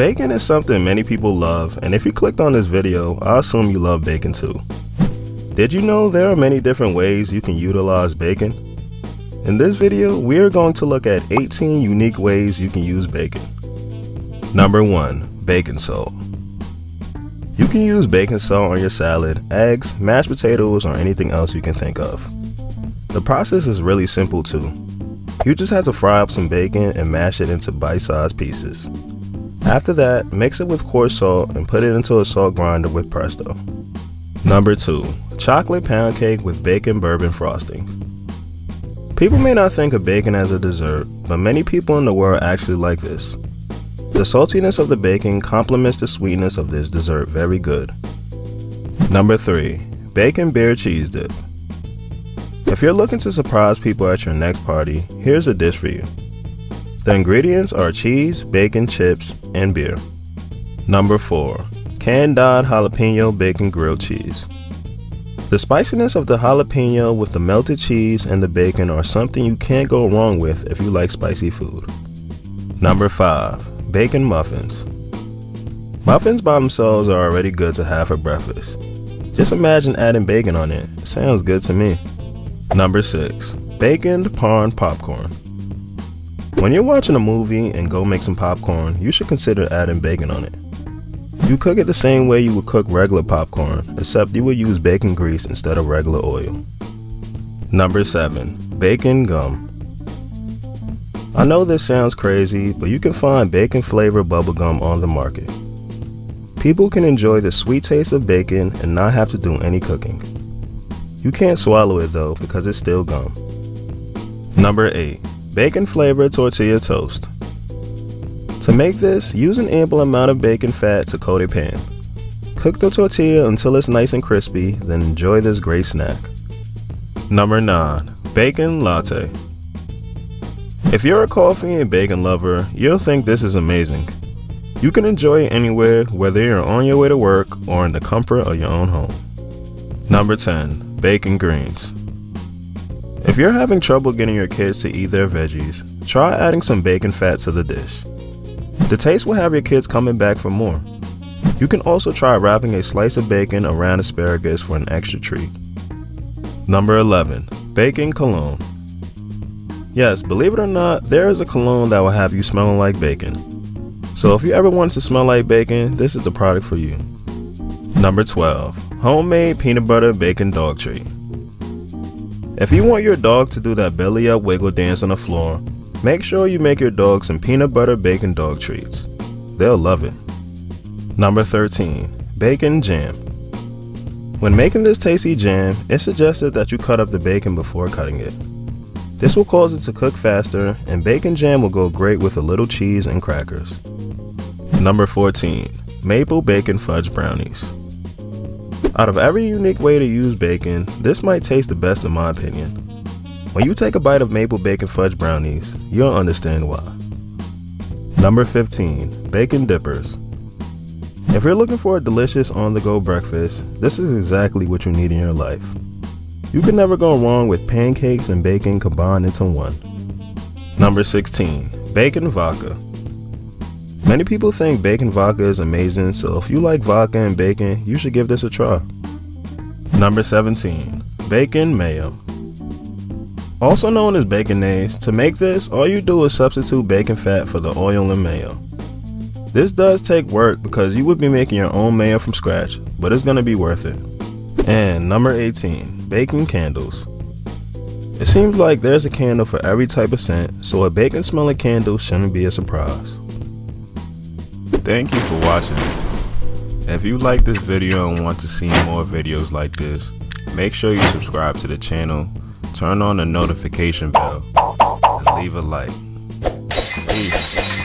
Bacon is something many people love, and if you clicked on this video, I assume you love bacon too. Did you know there are many different ways you can utilize bacon? In this video, we are going to look at 18 unique ways you can use bacon. Number 1. Bacon salt. You can use bacon salt on your salad, eggs, mashed potatoes, or anything else you can think of. The process is really simple too. You just have to fry up some bacon and mash it into bite-sized pieces. After that, mix it with coarse salt and put it into a salt grinder with Presto. Number 2. Chocolate pound cake with bacon bourbon frosting. People may not think of bacon as a dessert, but many people in the world actually like this. The saltiness of the bacon complements the sweetness of this dessert very good. Number 3. Bacon beer cheese dip. If you're looking to surprise people at your next party, here's a dish for you. The ingredients are cheese, bacon, chips, and beer. Number 4. Canned jalapeno bacon grilled cheese. The spiciness of the jalapeno with the melted cheese and the bacon are something you can't go wrong with if you like spicy food. Number 5. Bacon muffins. Muffins by themselves are already good to have for breakfast. Just imagine adding bacon on it. Sounds good to me. Number 6. Bacon parm popcorn. When you're watching a movie and go make some popcorn, you should consider adding bacon on it. You cook it the same way you would cook regular popcorn, except you would use bacon grease instead of regular oil. Number 7. Bacon Gum I know this sounds crazy, but you can find bacon flavored bubblegum on the market. People can enjoy the sweet taste of bacon and not have to do any cooking. You can't swallow it though because it's still gum. Number 8. Bacon flavored tortilla toast. To make this, use an ample amount of bacon fat to coat a pan. Cook the tortilla until it's nice and crispy, then enjoy this great snack. Number 9. Bacon Latte If you're a coffee and bacon lover, you'll think this is amazing. You can enjoy it anywhere, whether you're on your way to work or in the comfort of your own home. Number 10. Bacon Greens If you're having trouble getting your kids to eat their veggies, try adding some bacon fat to the dish. The taste will have your kids coming back for more. You can also try wrapping a slice of bacon around asparagus for an extra treat. Number 11. Bacon Cologne. Yes, believe it or not, there is a cologne that will have you smelling like bacon. So if you ever want to smell like bacon, this is the product for you. Number 12. Homemade Peanut Butter Bacon Dog Treat. If you want your dog to do that belly up wiggle dance on the floor, Make sure you make your dog some peanut butter bacon dog treats. They'll love it. Number 13. Bacon Jam. When making this tasty jam, it's suggested that you cut up the bacon before cutting it. This will cause it to cook faster, and bacon jam will go great with a little cheese and crackers. Number 14. Maple Bacon Fudge Brownies. Out of every unique way to use bacon, this might taste the best in my opinion. When you take a bite of maple bacon fudge brownies, you'll understand why. Number 15. Bacon Dippers. If you're looking for a delicious on the go breakfast, this is exactly what you need in your life. You can never go wrong with pancakes and bacon combined into one. Number 16. Bacon Vodka. Many people think bacon vodka is amazing, so if you like vodka and bacon, you should give this a try. Number 17. Bacon Mayo. Also known as baconaise, to make this, all you do is substitute bacon fat for the oil and mayo. This does take work because you would be making your own mayo from scratch, but it's going to be worth it. And number 18, bacon candles. It seems like there's a candle for every type of scent, so a bacon smelling candle shouldn't be a surprise. Thank you for watching. If you like this video and want to see more videos like this, make sure you subscribe to the channel turn on the notification bell, and leave a like. Peace.